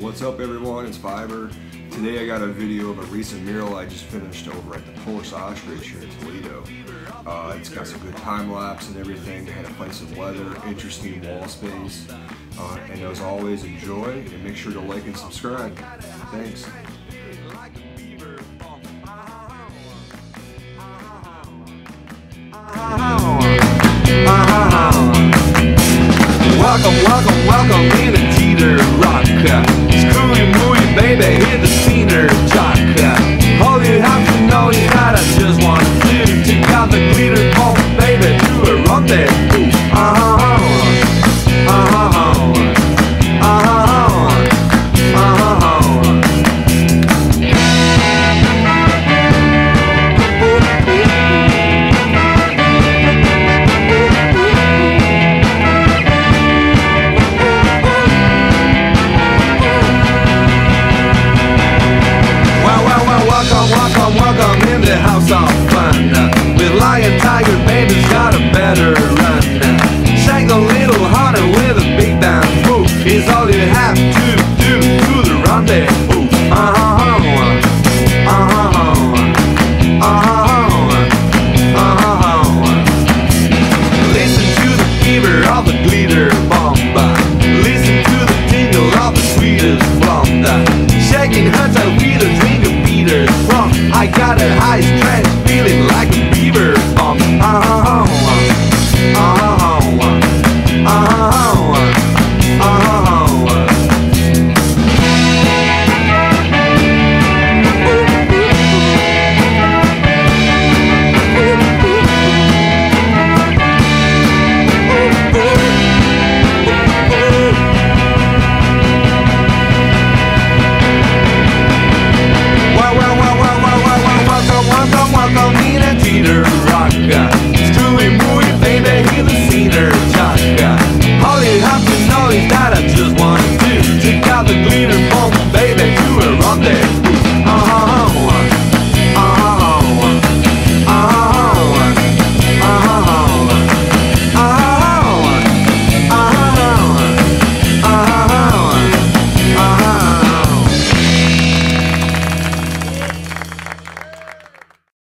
What's up everyone, it's Phybr. Today I got a video of a recent mural I just finished over at the Polish Ostrich here in Toledo. Uh, it's got some good time lapse and everything, had a place of weather, interesting wall space. Uh, and as always, enjoy and make sure to like and subscribe. Thanks. is all you have to do to the rendezvous. Uh-huh. Uh huh. Of the glitter bomba Listen to the tingle of the sweetest Shaking her I with a drink of I got a high strength feeling